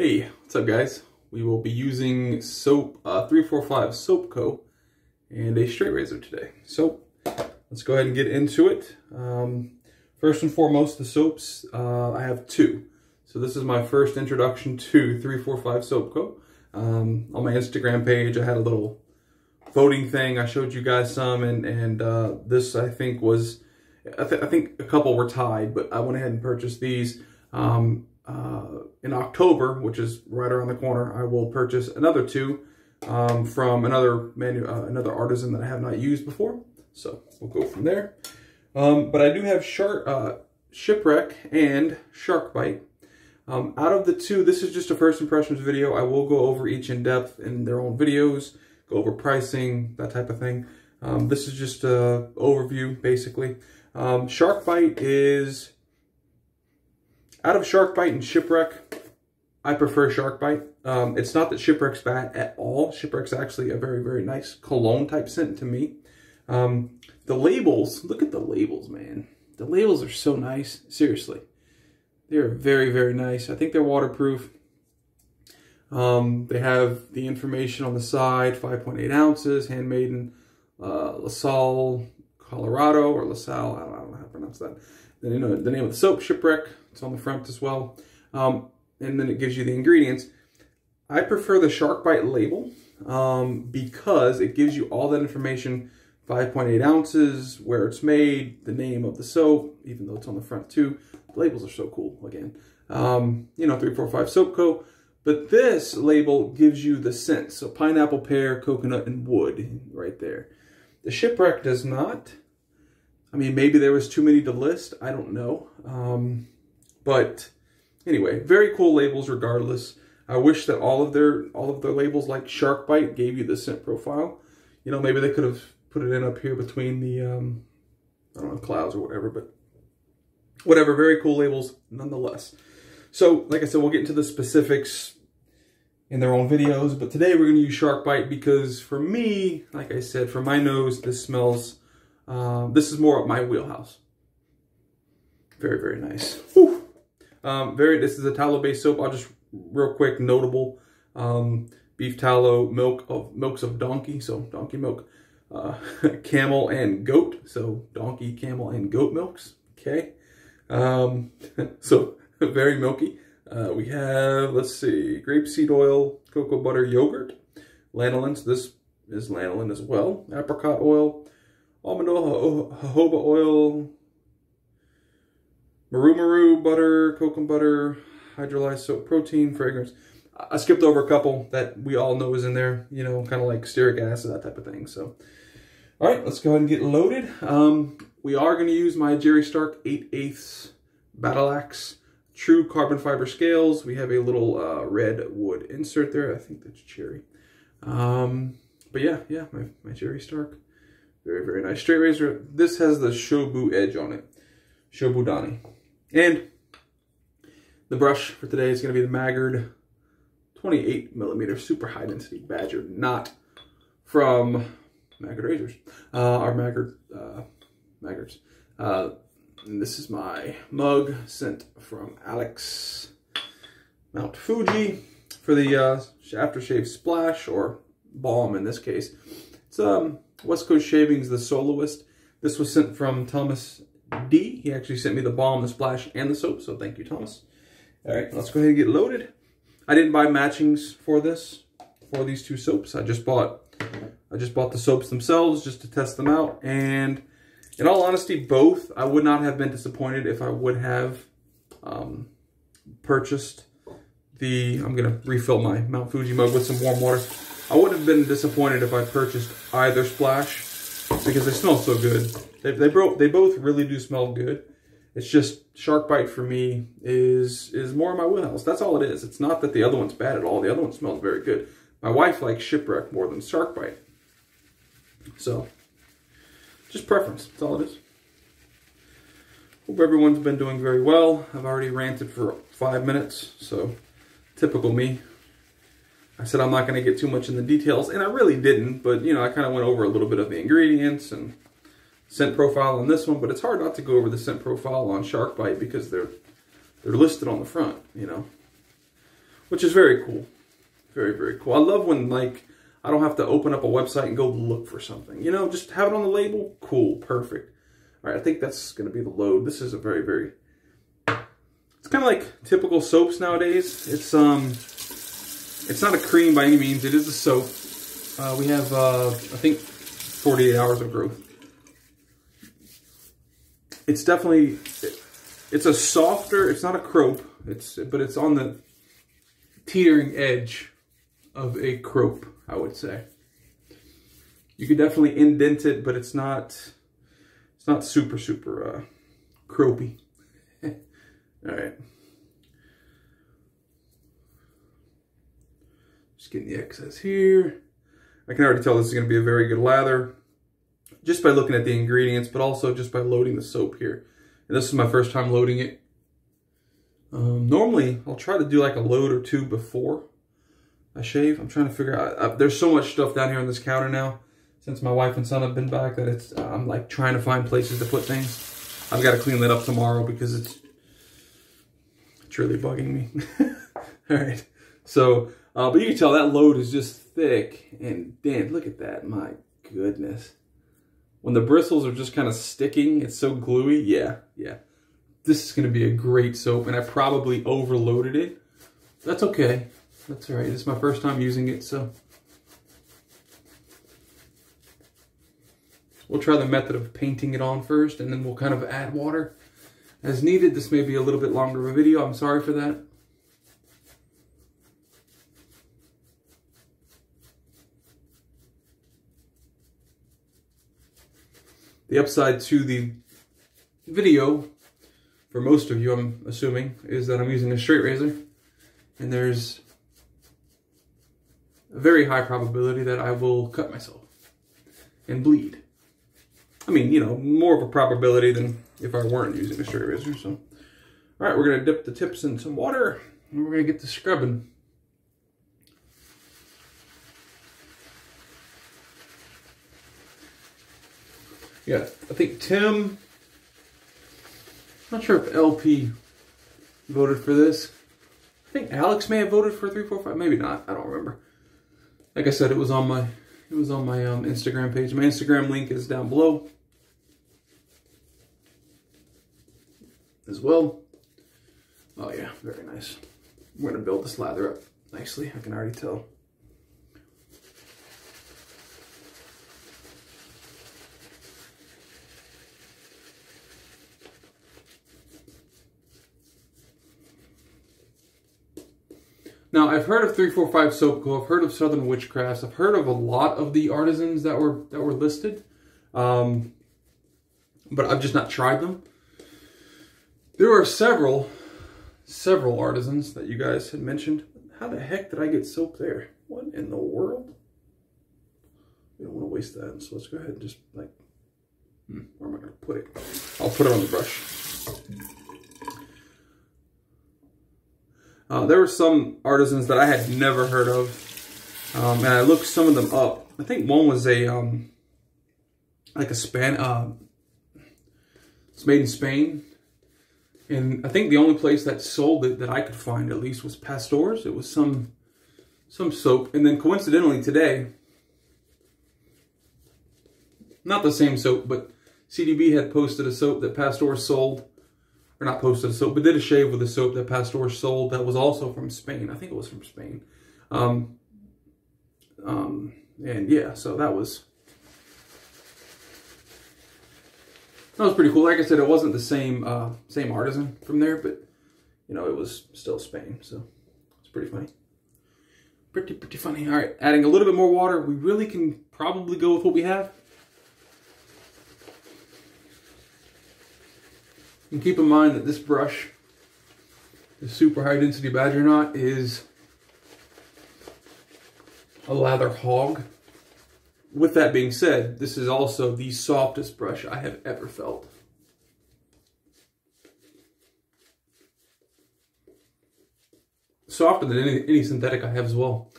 Hey, what's up guys? We will be using soap, uh, 345 Soap Co. and a straight razor today. So, let's go ahead and get into it. Um, first and foremost, the soaps, uh, I have two. So this is my first introduction to 345 Soap Co. Um, on my Instagram page, I had a little voting thing. I showed you guys some, and, and uh, this, I think, was, I, th I, think a couple were tied, but I went ahead and purchased these. Um, uh, in October, which is right around the corner, I will purchase another two um, from another manu uh, another artisan that I have not used before. So we'll go from there. Um, but I do have shark, uh, Shipwreck and Shark Bite. Um, out of the two, this is just a first impressions video. I will go over each in depth in their own videos, go over pricing, that type of thing. Um, this is just a overview, basically. Um, Shark Bite is out of Shark Bite and Shipwreck, I prefer Shark Bite. Um, it's not that Shipwreck's bad at all. Shipwreck's actually a very, very nice cologne type scent to me. Um, the labels, look at the labels, man. The labels are so nice. Seriously. They're very, very nice. I think they're waterproof. Um, they have the information on the side, 5.8 ounces, handmade in uh, LaSalle, Colorado, or LaSalle, I don't, I don't know how to pronounce that. Then, you know, the name of the soap, Shipwreck, it's on the front as well. Um, and then it gives you the ingredients. I prefer the Shark Bite label um, because it gives you all that information, 5.8 ounces, where it's made, the name of the soap, even though it's on the front too. The labels are so cool, again. Um, you know, 345 Soap Co. But this label gives you the scent. So pineapple, pear, coconut, and wood right there. The Shipwreck does not. I mean, maybe there was too many to list. I don't know. Um, but anyway, very cool labels regardless. I wish that all of their all of their labels like Shark Bite gave you the scent profile. You know, maybe they could have put it in up here between the um, I don't know clouds or whatever, but whatever. Very cool labels nonetheless. So, like I said, we'll get into the specifics in their own videos, but today we're going to use Shark Bite because for me, like I said, for my nose, this smells. Uh, this is more of my wheelhouse. Very, very nice. Um, very, this is a tallow-based soap. I'll just real quick notable um, beef tallow, milk of milks of donkey, so donkey milk, uh, camel and goat, so donkey, camel, and goat milks. Okay, um, so very milky. Uh, we have let's see, grapeseed oil, cocoa butter, yogurt, lanolin. So this is lanolin as well. Apricot oil, almond oil, jojoba oil, Murumuru butter, cocoa butter, hydrolyzed soap protein, fragrance. I skipped over a couple that we all know is in there, you know, kind of like stearic acid, that type of thing. So, all right, let's go ahead and get loaded. Um, we are going to use my Jerry Stark 8 eighths Battle Axe True Carbon Fiber Scales. We have a little uh, red wood insert there. I think that's cherry. Um, but yeah, yeah, my, my Jerry Stark. Very, very nice. Straight razor. This has the Shobu edge on it. Shobudani. And the brush for today is going to be the Maggard 28 millimeter super high density Badger, not from Maggard razors, uh, our Maggard, uh, Maggards. Uh, this is my mug sent from Alex Mount Fuji for the uh, aftershave splash or balm in this case. It's um, West Coast Shavings, the Soloist. This was sent from Thomas D. He actually sent me the balm, the splash, and the soap, so thank you, Thomas. All right, let's go ahead and get loaded. I didn't buy matchings for this, for these two soaps. I just bought, I just bought the soaps themselves just to test them out. And in all honesty, both, I would not have been disappointed if I would have um, purchased the, I'm going to refill my Mount Fuji mug with some warm water. I would have been disappointed if I purchased either splash because they smell so good. They, they, they both really do smell good. It's just shark bite for me is is more my wheelhouse. That's all it is. It's not that the other one's bad at all. The other one smells very good. My wife likes shipwreck more than shark bite. So, just preference. That's all it is. Hope everyone's been doing very well. I've already ranted for five minutes, so typical me. I said I'm not going to get too much in the details, and I really didn't, but, you know, I kind of went over a little bit of the ingredients and scent profile on this one, but it's hard not to go over the scent profile on Shark Bite because they're they're listed on the front, you know. which is very cool. Very, very cool. I love when, like, I don't have to open up a website and go look for something. You know, just have it on the label. Cool. Perfect. All right, I think that's going to be the load. This is a very, very... It's kind of like typical soaps nowadays. It's, um... It's not a cream by any means. It is a soap. Uh, we have, uh, I think, 48 hours of growth. It's definitely... It's a softer... It's not a croap. It's, but it's on the teetering edge of a croap, I would say. You could definitely indent it, but it's not it's not super, super uh, croapy. All right. Just getting the excess here. I can already tell this is going to be a very good lather just by looking at the ingredients, but also just by loading the soap here. And this is my first time loading it. Um, normally, I'll try to do like a load or two before I shave. I'm trying to figure out. Uh, there's so much stuff down here on this counter now since my wife and son have been back that it's I'm like trying to find places to put things. I've got to clean that up tomorrow because it's it's really bugging me. All right, so uh, but you can tell that load is just thick and damn, look at that, my goodness. When the bristles are just kind of sticking, it's so gluey. Yeah, yeah this is going to be a great soap, and I probably overloaded it. That's okay. That's all right. It's my first time using it, so. We'll try the method of painting it on first, and then we'll kind of add water as needed. This may be a little bit longer of a video. I'm sorry for that. The upside to the video for most of you, I'm assuming, is that I'm using a straight razor. And there's a very high probability that I will cut myself and bleed. I mean, you know, more of a probability than if I weren't using a straight razor. So, all right, we're to dip the tips in some water and we're to get to scrubbing. Yeah, I think Tim I'm not sure if LP voted for this. I think Alex may have voted for 345, maybe not. I don't remember. Like I said, it was on my it was on my um, Instagram page. My Instagram link is down below as well. Oh yeah, very nice. We're gonna build this lather up nicely. I can already tell. Now, I've heard of 345 Soap Co. I've heard of Southern Witchcrafts. I've heard of a lot of the artisans that were that were listed. Um, but I've just not tried them. There are several, several artisans that you guys had mentioned. How the heck did I get soap there? What in the world? We don't want to waste that, so let's go ahead and just like, hmm, where am I going to put it? I'll put it on the brush. Uh, there were some artisans that I had never heard of, um, and I looked some of them up. I think one was a um, like a span. Uh, it's made in Spain, and I think the only place that sold it that I could find at least was Pasteur's. It was some some soap, and then coincidentally today, not the same soap, but CDB had posted a soap that Pasteur's sold or not posted a soap, but did a shave with a soap that Pasteur sold that was also from Spain. I think it was from Spain. Um, um, and yeah, so that was that was pretty cool. Like I said, it wasn't the same uh, same artisan from there, but you know, it was still Spain, so it's pretty funny. Pretty pretty funny. All right, adding a little bit more water. We really can probably go with what we have. And keep in mind that this brush, the super high density badger knot, is a lather hog. With that being said, this is also the softest brush I have ever felt. Softer than any, any synthetic I have as well.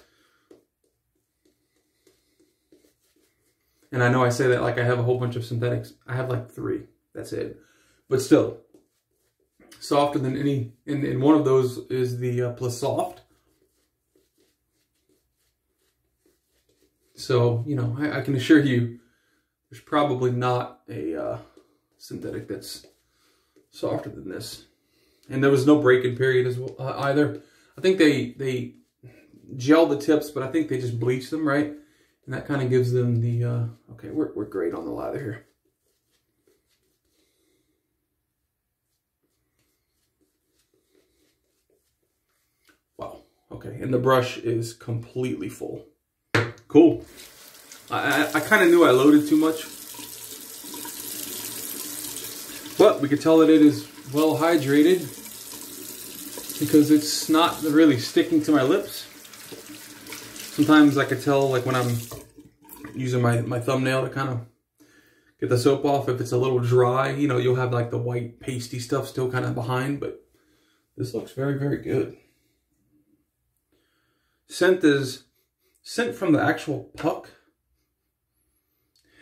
And I know I say that like I have a whole bunch of synthetics. I have like three. That's it but still, softer than any, and, and one of those is the uh, Plissoft. So, you know, I, I, can assure you, there's probably not a uh, synthetic that's softer than this. And there was no break-in period as well uh, either. I think they they gel the tips, but I think they just bleach them, right? And that kind of gives them the, uh, okay, we're, we're great on the lather here. Okay, and the brush is completely full. Cool. I, I, I kind of knew I loaded too much. But we could tell that it is well hydrated because it's not really sticking to my lips. Sometimes I could tell like when I'm using my, my thumbnail to kind of get the soap off. If it's a little dry, you know, you'll have like the white pasty stuff still kind of behind, but this looks very, very good. Scent is scent from the actual puck.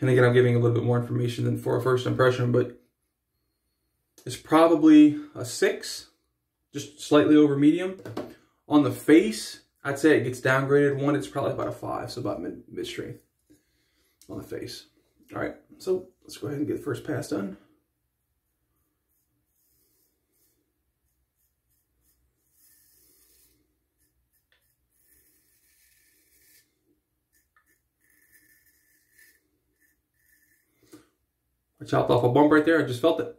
And again, I'm giving a little bit more information than for a first impression, but it's probably a six, just slightly over medium. On the face, I'd say it gets downgraded one. It's probably about a five, so about mid, mid strength on the face. All right, so let's go ahead and get the first pass done. I chopped off a bump right there. I just felt it.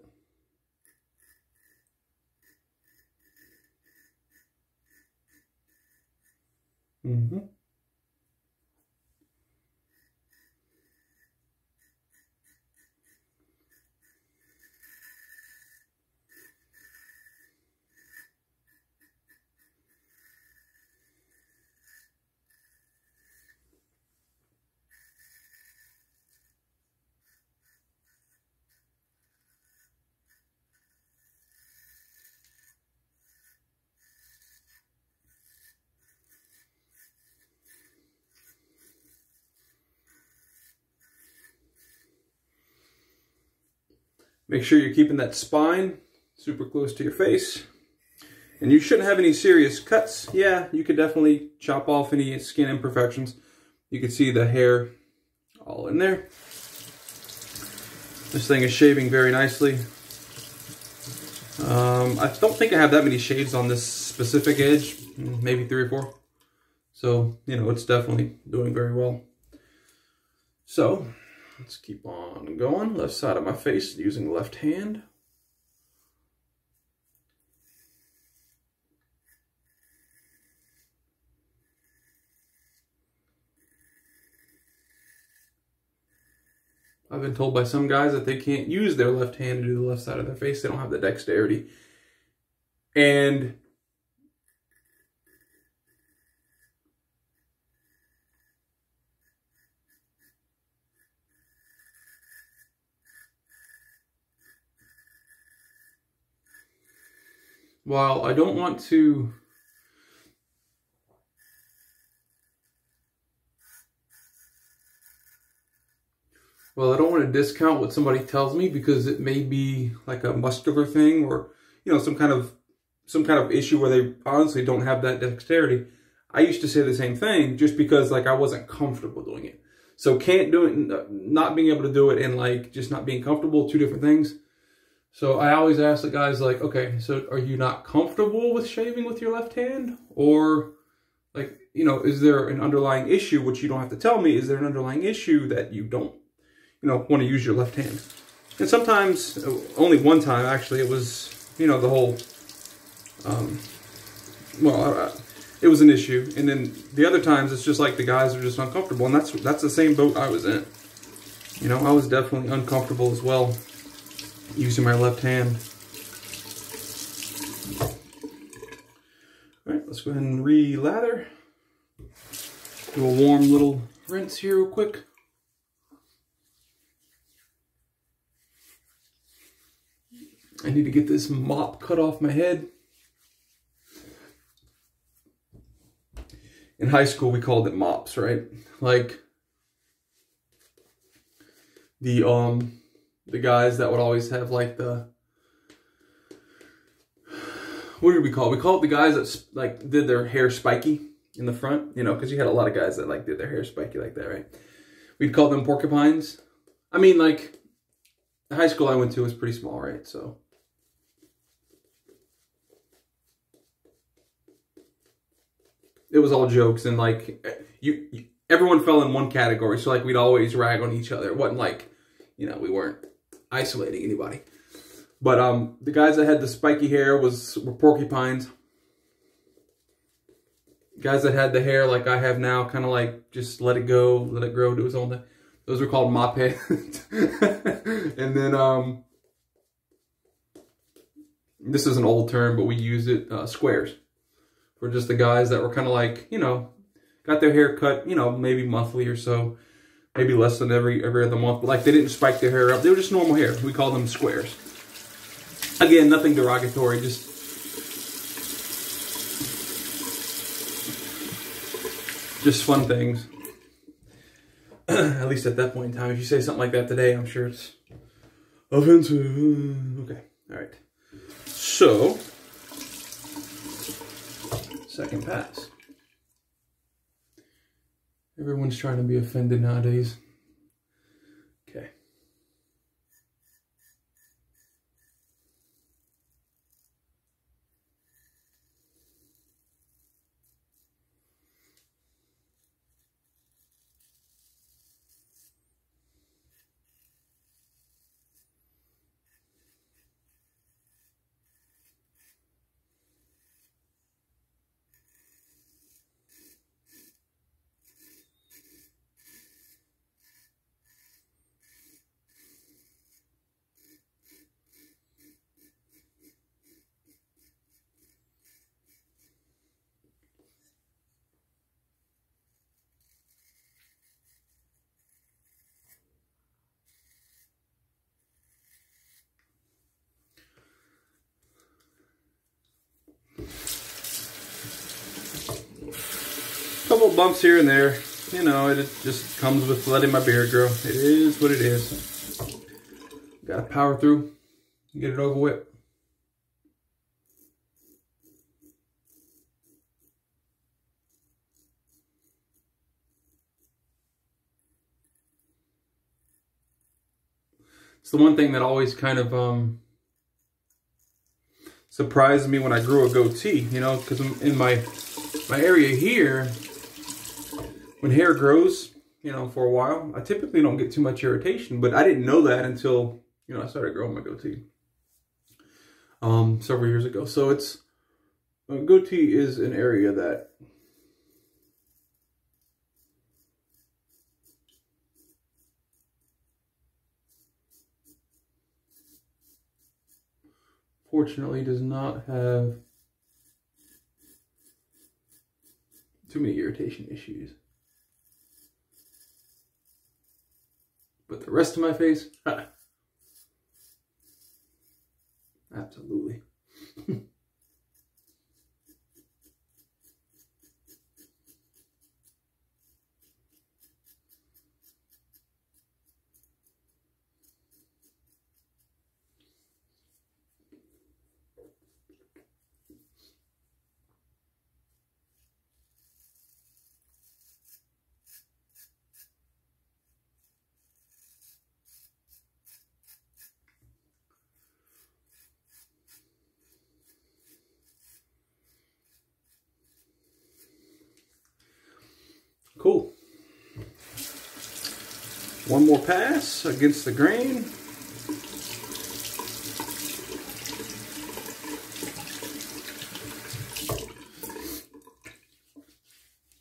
Make sure you're keeping that spine super close to your face. And you shouldn't have any serious cuts. Yeah, you could definitely chop off any skin imperfections. You can see the hair all in there. This thing is shaving very nicely. Um, I don't think I have that many shades on this specific edge, maybe three or four. So, you know, it's definitely doing very well. So, Let's keep on going. Left side of my face using left hand. I've been told by some guys that they can't use their left hand to do the left side of their face. They don't have the dexterity. And while I don't want to well, I don't want to discount what somebody tells me because it may be like a muscular thing or, you know, some kind of some kind of issue where they honestly don't have that dexterity. I used to say the same thing just because like I wasn't comfortable doing it. So can't do it, not being able to do it and like just not being comfortable, two different things. So I always ask the guys like, okay, so are you not comfortable with shaving with your left hand? Or like, you know, is there an underlying issue, which you don't have to tell me, is there an underlying issue that you don't, you know, want to use your left hand? And sometimes, only one time actually, it was, you know, the whole, um, well, it was an issue. And then the other times, it's just like the guys are just uncomfortable. And that's, that's the same boat I was in. You know, I was definitely uncomfortable as well using my left hand. All right, let's go ahead and re-lather. Do a warm little rinse here real quick. I need to get this mop cut off my head. In high school, we called it mops, right? Like the um the guys that would always have like the what did we call it? We call it the guys that like did their hair spiky. in the front, you know, because you had a lot of guys that like did their hair spiky like that, right? We'd call them porcupines. I mean, like the high school I went to was pretty small, right? So. It was all jokes and like you, you everyone fell in one category. So like we'd always rag on each other. It wasn't like, you know, we weren't isolating anybody. But um, the guys that had the spiky hair was were porcupines. Guys that had the hair like I have now, kind of like just let it go, let it grow, do its own thing. Those were called mop head. and then um, this is an old term, but we use it uh, squares for just the guys that were kind of like you know got their hair cut, you know, maybe monthly or so, maybe less than every every other month. But like they didn't spike their hair up; they were just normal hair. We call them squares. Again, nothing derogatory, just just fun things. at least at that point in time, if you say something like that today, I'm sure it's offensive. Mm, okay, all right. So, second pass. Everyone's trying to be offended nowadays. Okay. Couple bumps here and there. You know, it just comes with letting my beard grow. It is what it is. Gotta power through, get it over with. It's the one thing that always kind of um, surprised me when I grew a goatee, you know, because in my my area here, when hair grows, you know, for a while, I typically don't get too much irritation, but I didn't know that until, you know, I started growing my goatee um, several years ago. So it's, goatee is an area that fortunately does not have too many irritation issues. But the rest of my face, absolutely. Cool. One more pass against the grain.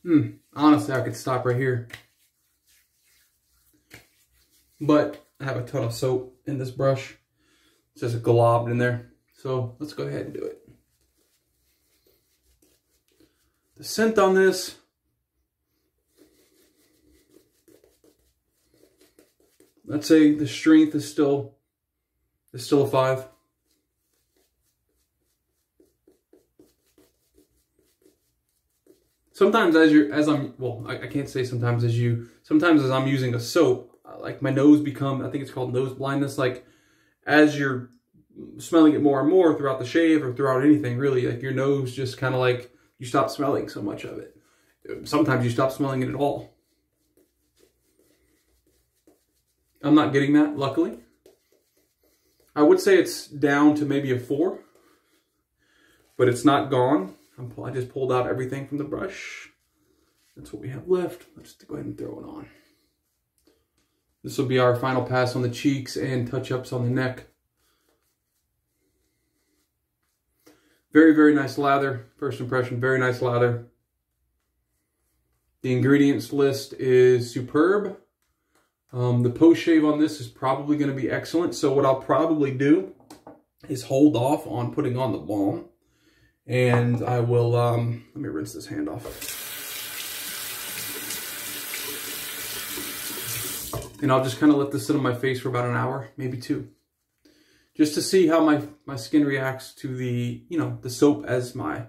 Hmm, honestly, I could stop right here. But I have a ton of soap in this brush. It's just globbed in there. So let's go ahead and do it. The scent on this I'd say the strength is still is still a five. Sometimes as you're as I'm well, I, I can't say sometimes as you sometimes as I'm using a soap, uh, like my nose become I think it's called nose blindness. Like as you're smelling it more and more throughout the shave or throughout anything really, like your nose just kind of like you stop smelling so much of it. sometimes you stop smelling it at all. I'm not getting that, luckily. I would say it's down to maybe a four, but it's not gone. I'm, i just pulled out everything from the brush. That's what we have left. Let's go ahead and throw it on. This will be our final pass on the cheeks and touch-ups on the neck. Very, very nice lather. First impression, very nice lather. The ingredients list is superb. Um, the post shave on this is probably going to be excellent. So what I'll probably do is hold off on putting on the balm. And I will, um, let me rinse this hand off. And I'll just kind of let this sit on my face for about an hour, maybe two. Just to see how my, my skin reacts to the, you know, the soap as my,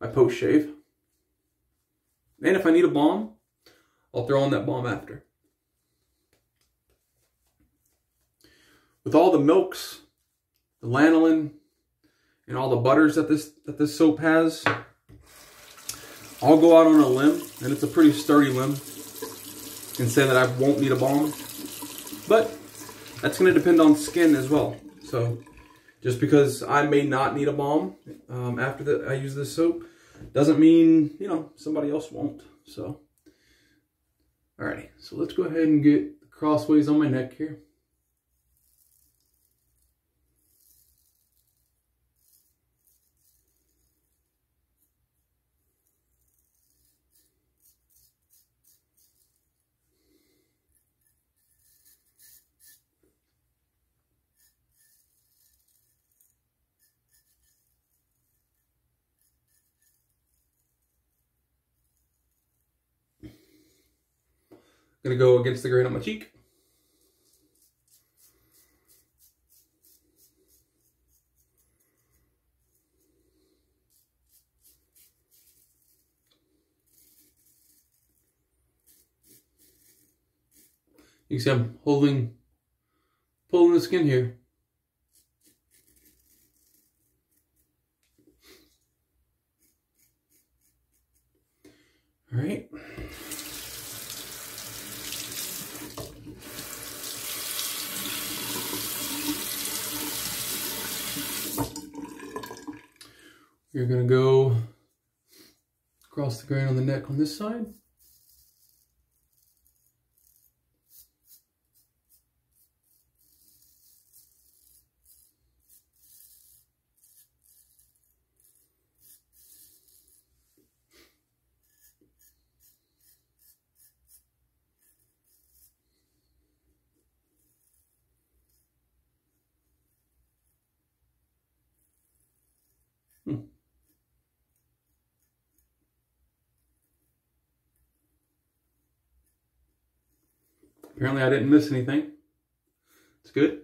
my post shave. And if I need a balm, I'll throw on that balm after. With all the milks, the lanolin, and all the butters that this that this soap has, I'll go out on a limb, and it's a pretty sturdy limb, and say that I won't need a balm. But that's going to depend on skin as well. So just because I may not need a balm um, after that I use this soap doesn't mean, you know, somebody else won't. So, alrighty. So let's go ahead and get the crossways on my neck here. Gonna go against the grain on my cheek. You can see I'm holding, pulling the skin here. All right. You're going to go across the grain on the neck on this side. Hmm. Apparently I didn't miss anything. It's good.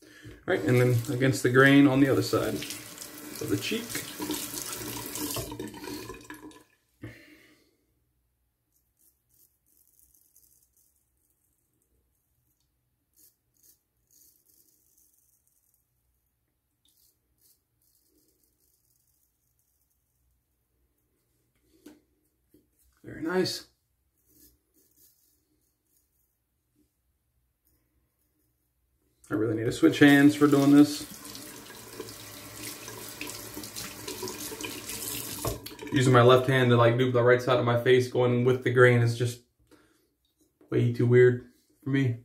All right, and then against the grain on the other side of the cheek. Nice. I really need to switch hands for doing this. Using my left hand to like do the right side of my face going with the grain is just way too weird for me.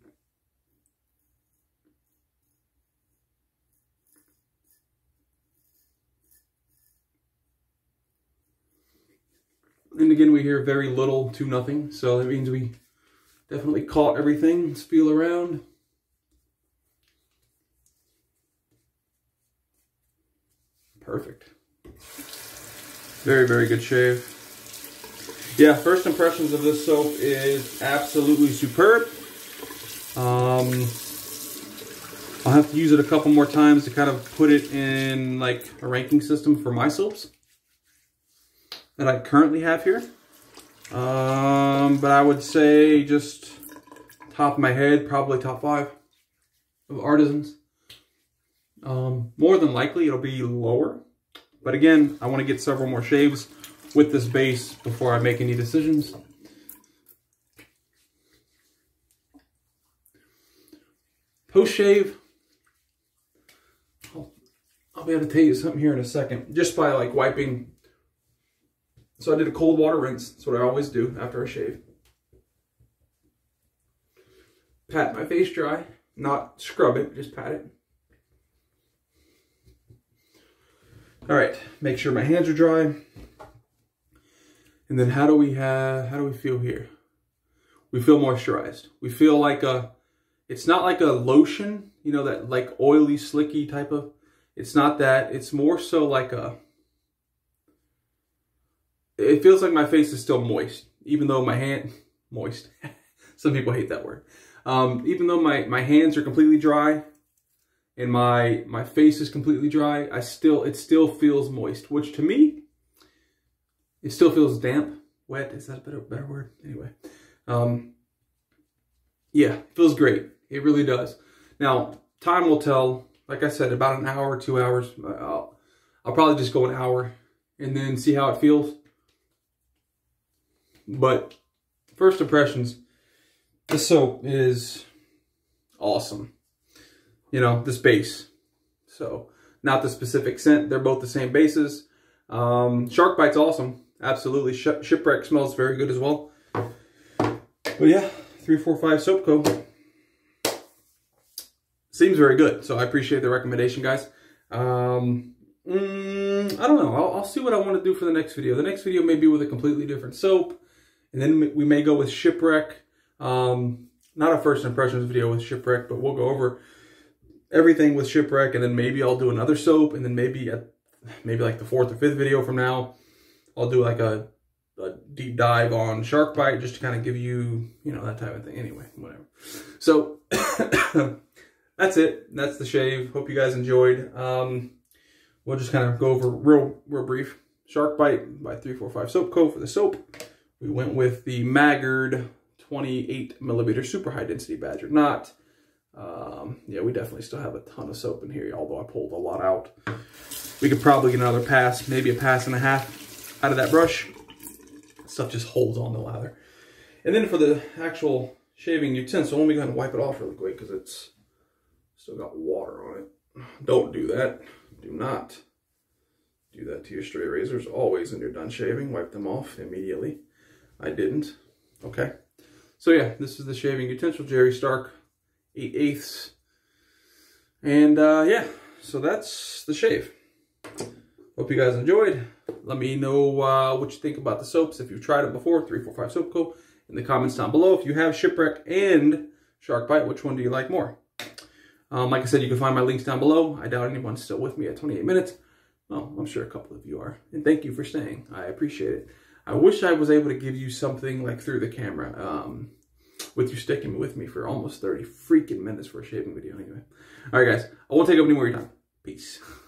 Hear very little to nothing. So that means we definitely caught everything. Let's feel around. Perfect. Very, very good shave. Yeah, first impressions of this soap is absolutely superb. Um, I'll have to use it a couple more times to kind of put it in like a ranking system for my soaps that I currently have here. Um, but I would say just top of my head, probably top five of artisans. Um, more than likely it'll be lower, But again, I want to get several more shaves with this base before I make any decisions. Post shave, I'll, I'll be able to tell you something here in a second. Just by like wiping. So I did a cold water rinse. That's what I always do after I shave. Pat my face dry. Not scrub it, just pat it. All right, make sure my hands are dry. And then how do we have, how do we feel here? We feel moisturized. We feel like a, it's not like a lotion, you know, that like oily, slicky type of, it's not that. It's more so like a, it feels like my face is still moist, even though my hand, moist. Some people hate that word. Um, even though my, my hands are completely dry and my, my face is completely dry, I still, it still feels moist, which to me, it still feels damp, wet. Is that a better, better word? Anyway, um, yeah, feels great. It really does. Now, time will tell. Like I said, about an hour, two hours. I'll, I'll probably just go an hour and then see how it feels. But first impressions, this soap is awesome. You know, this base. So, not the specific scent. They're both the same bases. Um, Shark Bite's awesome. Absolutely. Sh Shipwreck smells very good as well. But yeah, 345 Soap Co. Seems very good. So I appreciate the recommendation, guys. Um, mm, I don't know. I'll, I'll see what I want to do for the next video. The next video may be with a completely different soap. And then we may go with Shipwreck. Um, not a first impressions video with Shipwreck, but we'll go over everything with Shipwreck. And then maybe I'll do another soap. And then maybe at maybe like the fourth or fifth video from now, I'll do like a, a deep dive on shark bite just to kind of give you, you know, that type of thing. Anyway, whatever. So that's it. That's the shave. Hope you guys enjoyed. Um, we'll just kind of go over real, real brief. Shark Bite by 345 Soap Co. for the soap. We went with the Maggard 28 millimeter super high density badger. Not, um, yeah, we definitely still have a ton of soap in here, although I pulled a lot out. We could probably get another pass, maybe a pass and a half out of that brush. Stuff just holds on the lather. And then for the actual shaving utensil, let me go ahead and wipe it off really quick because it's still got water on it. Don't do that. Do not do that to your straight razors. Always when you're done shaving, wipe them off immediately. I didn't. Okay. So yeah, this is the shaving utensil, Jerry Stark, 8 eighths. And uh, yeah, so that's the shave. Hope you guys enjoyed. Let me know uh, what you think about the soaps. If you've tried it before, 345 Soap Co. in the comments down below. If you have Shipwreck and Shark Bite, which one do you like more? Um, like I said, you can find my links down below. I doubt anyone's still with me at 28 minutes. Well, I'm sure a couple of you are. And thank you for staying. I appreciate it. I wish I was able to give you something like through the camera um, with you sticking with me for almost 30 freaking minutes for a shaving video anyway. All right, guys. I won't take up any more of your time. Peace.